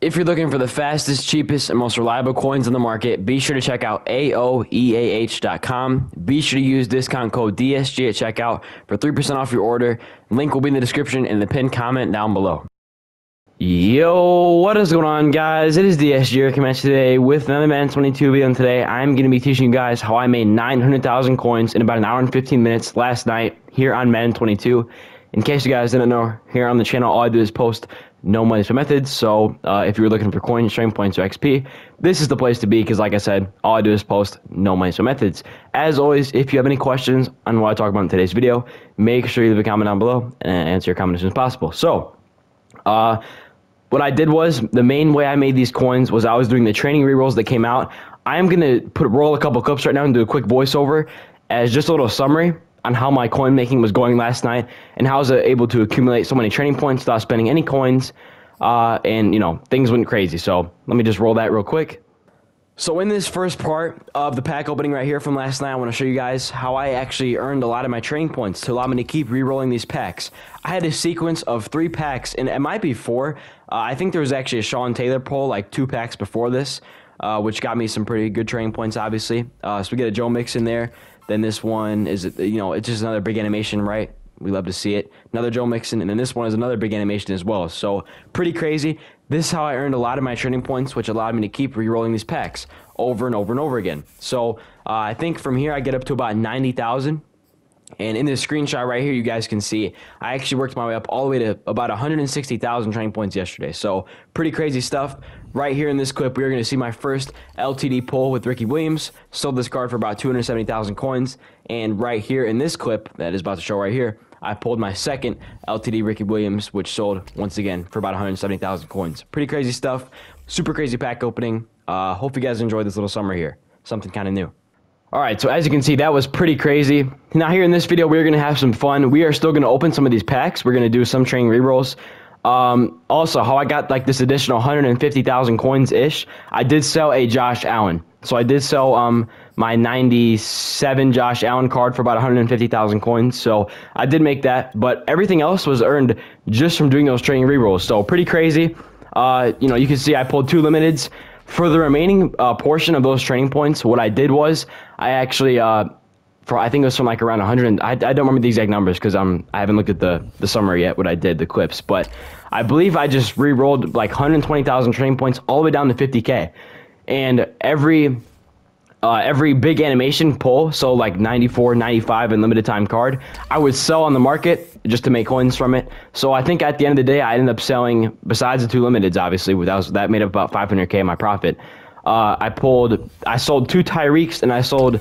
If you're looking for the fastest, cheapest, and most reliable coins on the market, be sure to check out AOEAH.com. Be sure to use discount code DSG at checkout for 3% off your order. Link will be in the description and the pinned comment down below. Yo, what is going on, guys? It is DSG Command today with another Madden 22 video. And today, I'm going to be teaching you guys how I made 900,000 coins in about an hour and 15 minutes last night here on Madden 22. In case you guys didn't know, here on the channel, all I do is post no money for methods. So uh, if you're looking for coins, strength points, or XP, this is the place to be because, like I said, all I do is post no money for methods. As always, if you have any questions on what I talk about in today's video, make sure you leave a comment down below and answer your comment as soon as possible. So, uh, what I did was the main way I made these coins was I was doing the training rerolls that came out. I am gonna put roll a couple clips right now and do a quick voiceover as just a little summary on how my coin making was going last night and how I was able to accumulate so many training points without spending any coins. Uh, and you know things went crazy. So let me just roll that real quick. So in this first part of the pack opening right here from last night, I want to show you guys how I actually earned a lot of my training points to allow me to keep re-rolling these packs. I had a sequence of three packs, and it might be four. Uh, I think there was actually a Sean Taylor pull like two packs before this, uh, which got me some pretty good training points, obviously. Uh, so we get a Joe Mixon there. Then this one is, you know, it's just another big animation, right? We love to see it. Another Joe Mixon, and then this one is another big animation as well. So pretty crazy. This is how I earned a lot of my training points, which allowed me to keep re-rolling these packs over and over and over again. So uh, I think from here I get up to about 90,000. And in this screenshot right here, you guys can see I actually worked my way up all the way to about 160,000 training points yesterday. So pretty crazy stuff. Right here in this clip, we are going to see my first LTD pull with Ricky Williams. Sold this card for about 270,000 coins. And right here in this clip that is about to show right here, I pulled my second LTD Ricky Williams, which sold once again for about 170,000 coins. Pretty crazy stuff. Super crazy pack opening. Uh, hope you guys enjoyed this little summer here. Something kind of new. All right, so as you can see, that was pretty crazy. Now here in this video, we're going to have some fun. We are still going to open some of these packs. We're going to do some training rerolls. Um, also, how I got like this additional 150,000 coins ish, I did sell a Josh Allen. So I did sell um my 97 Josh Allen card for about 150,000 coins. So I did make that, but everything else was earned just from doing those training rerolls. So pretty crazy. Uh, you know, you can see I pulled two limiteds. For the remaining uh, portion of those training points, what I did was I actually uh, for I think it was from like around 100. I, I don't remember the exact numbers because I'm I haven't looked at the the summary yet. What I did the clips, but I believe I just re-rolled like 120,000 training points all the way down to 50k, and every uh, every big animation pull, so like 94, 95, and limited time card, I would sell on the market just to make coins from it. So I think at the end of the day, I ended up selling, besides the two limiteds, obviously, that, was, that made up about 500k my profit. Uh, I pulled, I sold two Tyreeks and I sold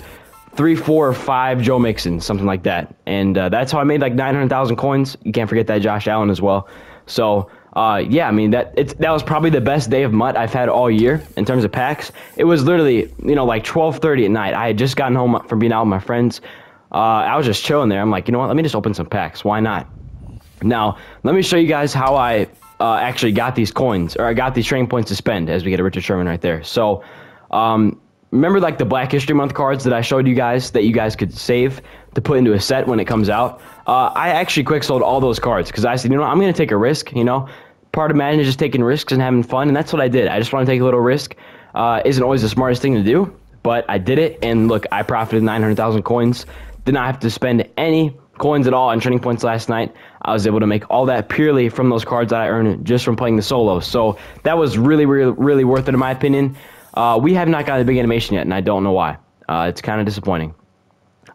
three, four, five Joe Mixon, something like that. And uh, that's how I made like 900,000 coins. You can't forget that Josh Allen as well. So, uh, yeah, I mean that it's that was probably the best day of MUT I've had all year in terms of packs. It was literally you know like 12:30 at night. I had just gotten home from being out with my friends. Uh, I was just chilling there. I'm like, you know what? Let me just open some packs. Why not? Now, let me show you guys how I uh, actually got these coins or I got these training points to spend as we get a Richard Sherman right there. So, um, remember like the Black History Month cards that I showed you guys that you guys could save to put into a set when it comes out? Uh, I actually quick sold all those cards because I said, you know, what, I'm going to take a risk. You know, part of Madden is just taking risks and having fun, and that's what I did. I just want to take a little risk. Uh, isn't always the smartest thing to do, but I did it, and look, I profited 900,000 coins. Did not have to spend any coins at all and training points last night. I was able to make all that purely from those cards that I earned just from playing the solo. So that was really, really, really worth it in my opinion. Uh, we have not gotten a big animation yet, and I don't know why. Uh, it's kind of disappointing.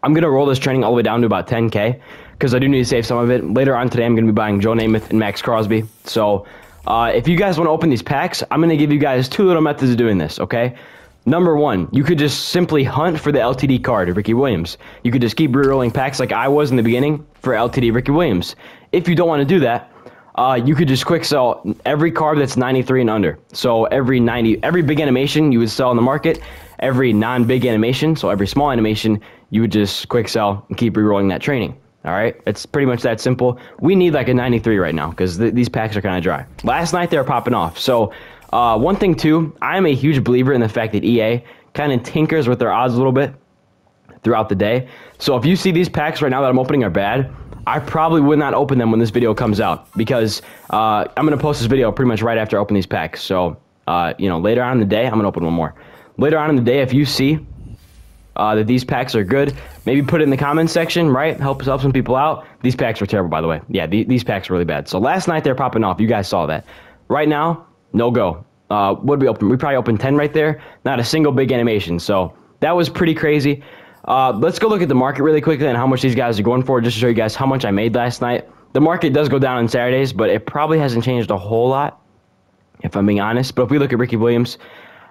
I'm going to roll this training all the way down to about 10K because I do need to save some of it. Later on today, I'm going to be buying Joe Namath and Maxx Crosby. So uh, if you guys want to open these packs, I'm going to give you guys two little methods of doing this, okay? Number one, you could just simply hunt for the LTD card Ricky Williams. You could just keep rerolling packs like I was in the beginning for LTD Ricky Williams. If you don't want to do that, uh, you could just quick sell every card that's 93 and under. So every 90, every big animation you would sell in the market, every non-big animation, so every small animation, you would just quick sell and keep rerolling that training. All right, it's pretty much that simple. We need like a 93 right now because th these packs are kind of dry. Last night they were popping off. So uh, one thing too, I'm a huge believer in the fact that EA kind of tinkers with their odds a little bit throughout the day. So if you see these packs right now that I'm opening are bad, I probably would not open them when this video comes out because uh, I'm gonna post this video pretty much right after I open these packs. So uh, you know, later on in the day, I'm gonna open one more. Later on in the day, if you see uh, that these packs are good, maybe put it in the comments section, right? Help help some people out. These packs were terrible, by the way. Yeah, the, these packs were really bad. So last night they're popping off. You guys saw that. Right now, no go. Uh, we open? We probably opened 10 right there. Not a single big animation. So that was pretty crazy. Uh, let's go look at the market really quickly and how much these guys are going for, just to show you guys how much I made last night. The market does go down on Saturdays, but it probably hasn't changed a whole lot, if I'm being honest. But if we look at Ricky Williams,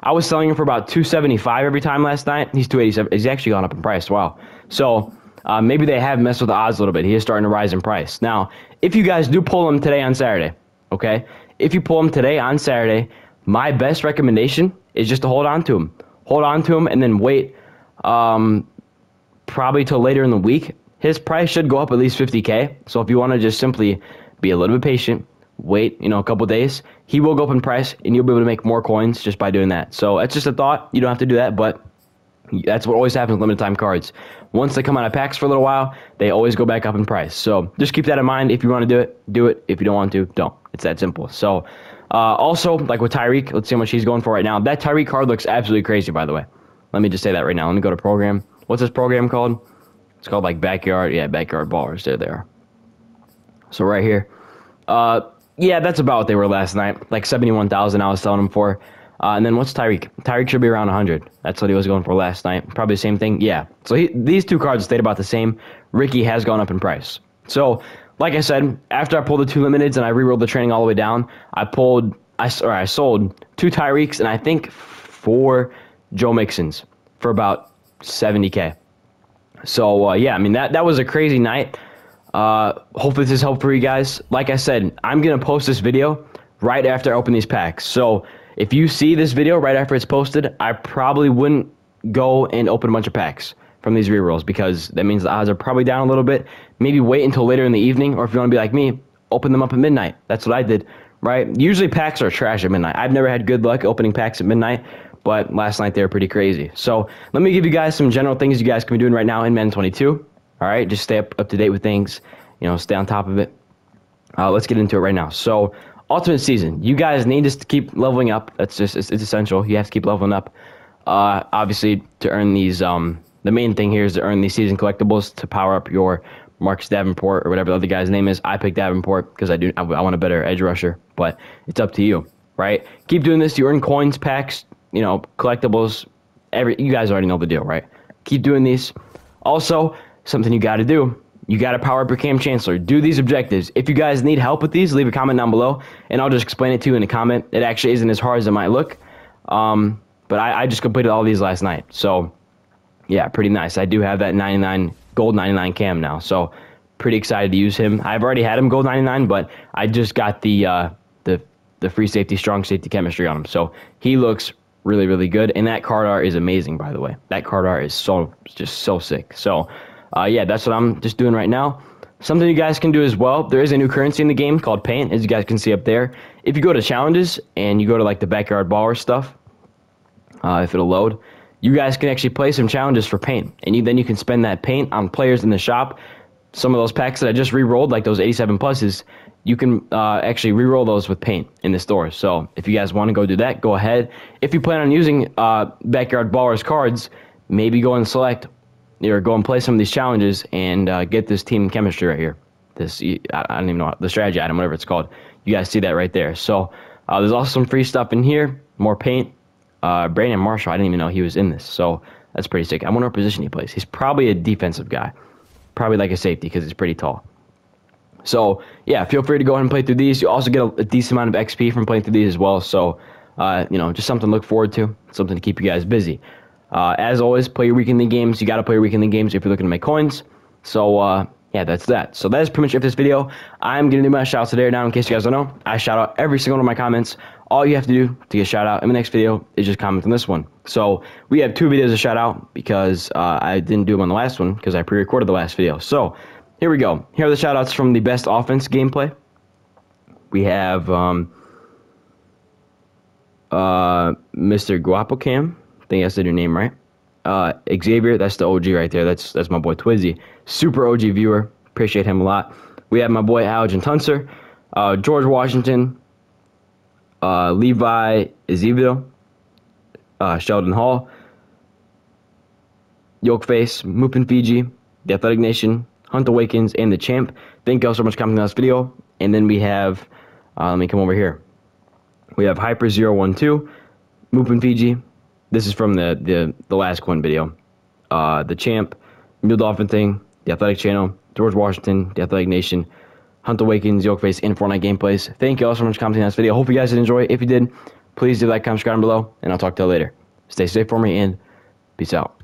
I was selling him for about 275 every time last night. He's 287. He's actually gone up in price. Wow. So uh, maybe they have messed with the odds a little bit. He is starting to rise in price. Now, if you guys do pull him today on Saturday, okay? If you pull him today on Saturday, my best recommendation is just to hold on to him. Hold on to him and then wait um, probably till later in the week. His price should go up at least 50K. So if you want to just simply be a little bit patient, wait, you know, a couple days, he will go up in price and you'll be able to make more coins just by doing that. So that's just a thought. You don't have to do that, but that's what always happens with limited time cards. Once they come out of packs for a little while, they always go back up in price. So just keep that in mind. If you want to do it, do it. If you don't want to, don't. It's that simple. So uh, also, like with Tyreek, let's see how much he's going for right now. That Tyreek card looks absolutely crazy, by the way. Let me just say that right now. Let me go to program. What's this program called? It's called like backyard. Yeah, backyard ballers. There they are. So right here. Uh, yeah, that's about what they were last night. Like 71,000 I was selling them for. Uh, and then what's Tyreek? Tyreek should be around 100. That's what he was going for last night. Probably the same thing. Yeah. So he, these two cards stayed about the same. Ricky has gone up in price. So, like I said, after I pulled the two limiteds and I rerolled the training all the way down, I pulled, I, or I sold two Tyreeks and I think four Joe Mixons for about 70K. So, uh, yeah, I mean, that, that was a crazy night. Uh, hopefully, this is helpful for you guys. Like I said, I'm going to post this video right after I open these packs. So, if you see this video right after it's posted, I probably wouldn't go and open a bunch of packs from these rerolls because that means the odds are probably down a little bit. Maybe wait until later in the evening, or if you want to be like me, open them up at midnight. That's what I did, right? Usually packs are trash at midnight. I've never had good luck opening packs at midnight, but last night they were pretty crazy. So let me give you guys some general things you guys can be doing right now in Madden 22. All right, just stay up, up to date with things, you know, stay on top of it. Uh, let's get into it right now. So Ultimate Season, you guys need to keep leveling up. That's just it's, it's essential. You have to keep leveling up. Uh, obviously, to earn these, um, the main thing here is to earn these season collectibles to power up your Marcus Davenport or whatever the other guy's name is. I picked Davenport because I do I, I want a better edge rusher, but it's up to you, right? Keep doing this. You earn coins, packs, you know, collectibles. Every you guys already know the deal, right? Keep doing these. Also, something you got to do. You got to power up your Kam Chancellor. Do these objectives. If you guys need help with these, leave a comment down below, and I'll just explain it to you in a comment. It actually isn't as hard as it might look. Um, but I, I just completed all these last night. So, yeah, pretty nice. I do have that 99 gold 99 Kam now. So, pretty excited to use him. I've already had him gold 99, but I just got the uh, the the free safety, strong safety chemistry on him. So he looks really, really good. And that card art is amazing, by the way. That card art is so just so sick. So uh, yeah, that's what I'm just doing right now. Something you guys can do as well. There is a new currency in the game called Paint, as you guys can see up there. If you go to challenges and you go to like the backyard baller stuff, uh, if it'll load, you guys can actually play some challenges for paint, and you, then you can spend that paint on players in the shop. Some of those packs that I just re-rolled, like those 87 pluses, you can uh, actually re-roll those with paint in the store. So if you guys want to go do that, go ahead. If you plan on using uh, backyard ballers cards, maybe go and select or go and play some of these challenges and uh, get this team chemistry right here. This I don't even know the strategy item, whatever it's called. You guys see that right there. So uh, there's also some free stuff in here, more paint. Uh, Brandon Marshall, I didn't even know he was in this, so that's pretty sick. I wonder what position he plays. He's probably a defensive guy, probably like a safety because he's pretty tall. So yeah, feel free to go ahead and play through these. You also get a, a decent amount of XP from playing through these as well. So uh, you know, just something to look forward to, something to keep you guys busy. Uh, as always, play your weekly games. You got to play your weekly games if you're looking to make coins. So, uh, yeah, that's that. So that is pretty much it for this video. I'm going to do my shout out today now in case you guys don't know. I shout out every single one of my comments. All you have to do to get a shout out in the next video is just comment on this one. So we have two videos to shout out because uh, I didn't do them on the last one because I pre-recorded the last video. So here we go. Here are the shout outs from the best offense gameplay. We have um, uh, Mr. Guapo Cam I think I said your name right. Uh, Xavier, that's the OG right there. That's that's my boy Twizzy. Super OG viewer. Appreciate him a lot. We have my boy Algin Tunser, uh, George Washington, uh, Levi Azevedo, uh, Sheldon Hall, Yolkface, Mupin Fiji, The Athletic Nation, Hunt Awakens, and The Champ. Thank you all so much for commenting on this video. And then we have, uh, let me come over here. We have Hyper012, Mupin Fiji. This is from the, the, the last Quinn video. Uh, the Champ, Mule Dolphin Thing, The Athletic Channel, George Washington, The Athletic Nation, Hunt Awakens, Yolkface, and Fortnite gameplays. Thank you all so much for commenting on this video. Hope you guys did enjoy. If you did, please do like, comment, subscribe below, and I'll talk to you later. Stay safe for me, and peace out.